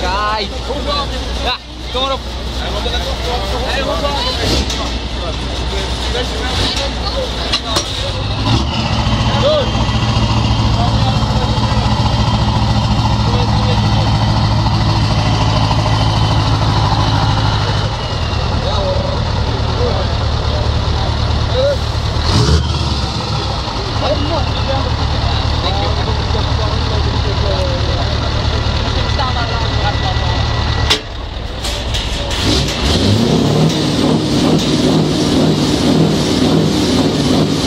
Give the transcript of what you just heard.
Dai! Ja, Toma goed zo! Goed! Thank you. Thank you.